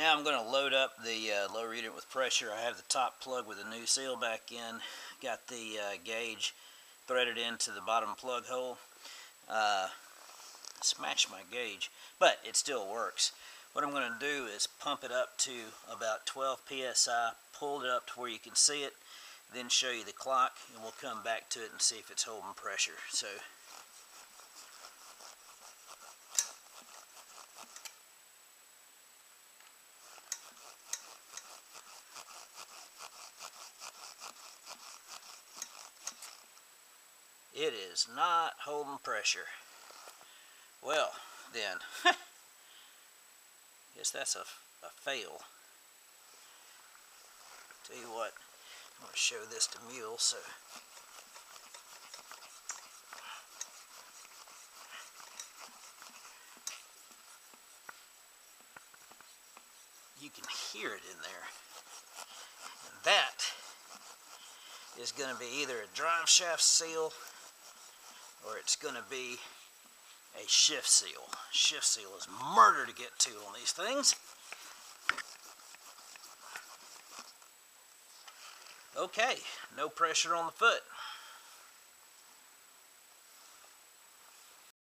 Now I'm going to load up the uh, lower unit with pressure. I have the top plug with a new seal back in. Got the uh, gauge threaded into the bottom plug hole. Uh, smashed my gauge, but it still works. What I'm going to do is pump it up to about 12 psi, pull it up to where you can see it, then show you the clock, and we'll come back to it and see if it's holding pressure. So It is not holding pressure. Well, then, guess that's a, a fail. Tell you what, I'm going to show this to Mule so you can hear it in there. And that is going to be either a drive shaft seal or it's going to be a shift seal. Shift seal is murder to get to on these things. Okay, no pressure on the foot.